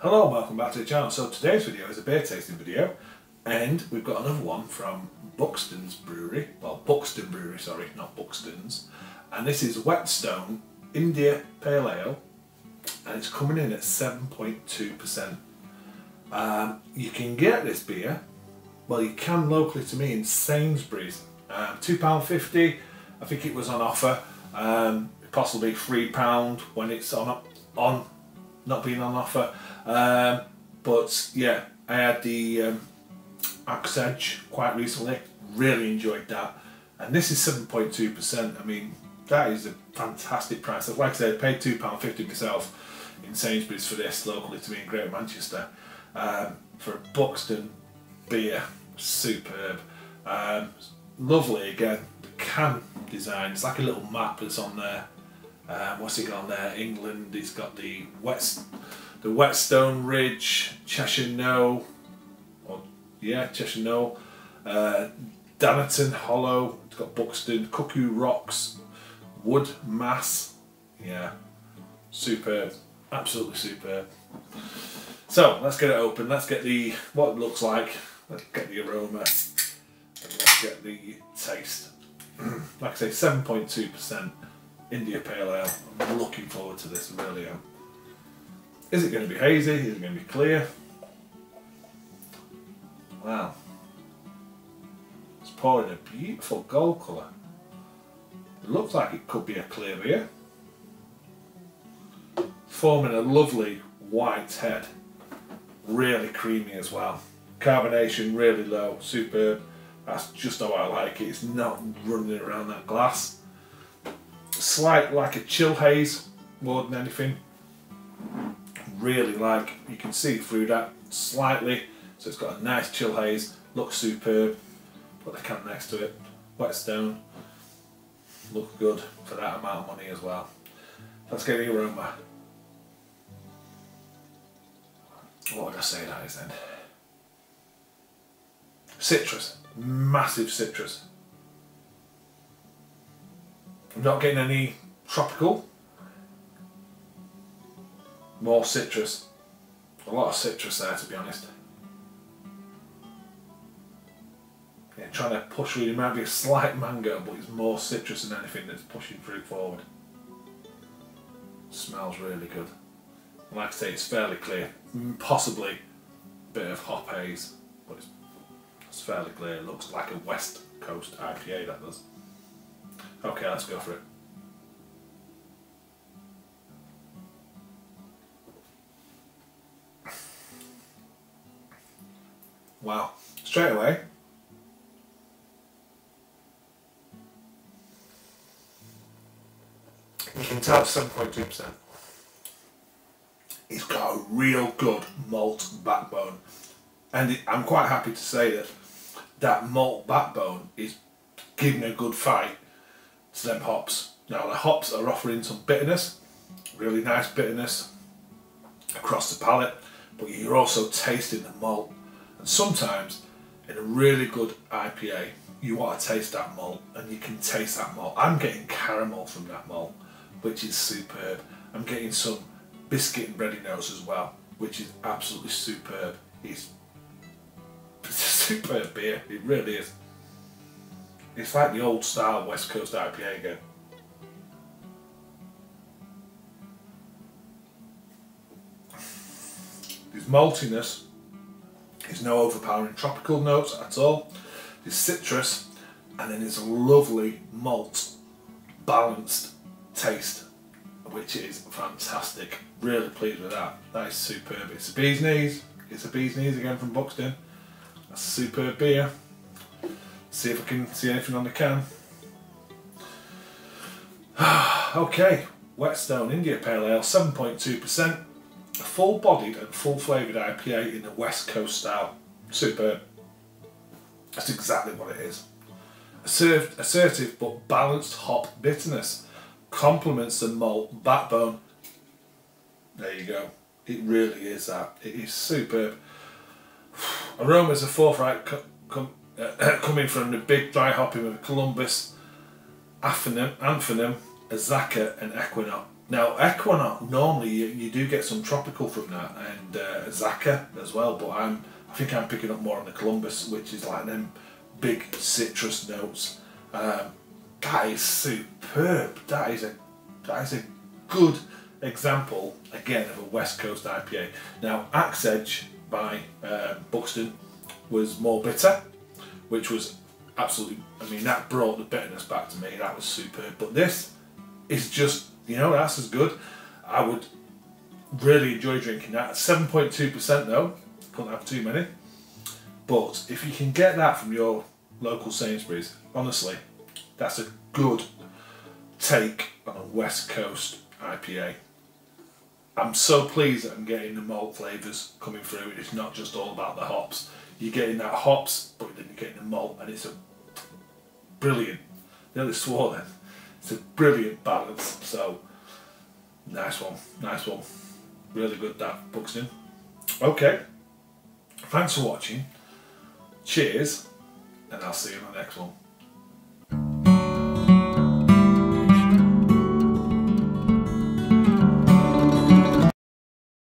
Hello and welcome back to the channel. So today's video is a beer tasting video and we've got another one from Buxton's Brewery, well Buxton Brewery sorry, not Buxton's and this is Whetstone India Pale Ale and it's coming in at 7.2%. Um, you can get this beer, well you can locally to me in Sainsbury's, um, £2.50 I think it was on offer, um, possibly £3 when it's on, on not being on offer. Um, but yeah, I had the um, Axe Edge quite recently. Really enjoyed that. And this is 7.2%. I mean, that is a fantastic price. Like I said, I paid £2.50 myself in Sainsbury's for this locally to me in Greater Manchester. Um, for a Buxton beer, superb. Um, lovely again, the can design, it's like a little map that's on there. Uh, what's it got on there? England, it's got the West the Whetstone Ridge, Cheshire Knowe, or yeah, Cheshire Knowe, uh, Hollow, it's got Buxton, Cuckoo Rocks, Wood Mass, yeah, superb, absolutely superb. So let's get it open, let's get the, what it looks like, let's get the aroma, and let's get the taste. like I say, 7.2% India Pale Ale, I'm looking forward to this, really am. Is it going to be hazy? Is it going to be clear? Wow. It's pouring a beautiful gold colour. It looks like it could be a clear beer. Forming a lovely white head. Really creamy as well. Carbonation really low, superb. That's just how I like it. It's not running around that glass. Slight like a chill haze more than anything really like. You can see through that slightly, so it's got a nice chill haze, looks superb. Put the can next to it, Whetstone, look good for that amount of money as well. Let's get the aroma. What would I say that is then? Citrus, massive citrus. I'm not getting any tropical, more citrus. A lot of citrus there to be honest. Yeah, trying to push really might be a slight mango, but it's more citrus than anything that's pushing fruit forward. Smells really good. Like I say, it's fairly clear. Mm, possibly a bit of hop haze, but it's, it's fairly clear. It looks like a West Coast IPA that does. Okay, let's go for it. Wow. Straight away. You can tell 7.2%. It's got a real good malt backbone. And it, I'm quite happy to say that that malt backbone is giving a good fight them hops. Now the hops are offering some bitterness, really nice bitterness across the palate, but you're also tasting the malt and sometimes in a really good IPA, you want to taste that malt and you can taste that malt. I'm getting caramel from that malt, which is superb. I'm getting some biscuit and bready as well, which is absolutely superb. It's, it's a superb beer, it really is. It's like the old style West Coast IPA again. There's maltiness there's no overpowering tropical notes at all. There's citrus and then there's a lovely malt balanced taste which is fantastic. Really pleased with that. That is superb. It's a bee's knees. It's a bee's knees again from Buxton. That's a superb beer. See if I can see anything on the can. okay, Whetstone India Pale Ale, 7.2% a full-bodied and full-flavoured IPA in the West Coast style. Superb. That's exactly what it is. Assertive, assertive but balanced hop bitterness complements the malt backbone. There you go. It really is that. It is superb. Aromas are forthright coming from the big dry hopping of Columbus, Athanum, Anthem, Azacca and Equinox. Now, Equinox, normally you, you do get some tropical from that, and uh, Zaka as well, but I'm, I think I'm picking up more on the Columbus, which is like them big citrus notes. Um, that is superb. That is a that is a good example again of a West Coast IPA. Now, Axe Edge by uh, Buxton was more bitter, which was absolutely. I mean, that brought the bitterness back to me. That was superb. But this is just you know that's as good. I would really enjoy drinking that. Seven point two percent though. Couldn't have too many. But if you can get that from your local Sainsbury's, honestly, that's a good take on a West Coast IPA. I'm so pleased that I'm getting the malt flavours coming through. It's not just all about the hops. You're getting that hops, but then you're getting the malt, and it's a brilliant. Nearly swore then. It's a brilliant balance. So nice one, nice one. Really good that Buxton. Okay. Thanks for watching. Cheers, and I'll see you in the next one.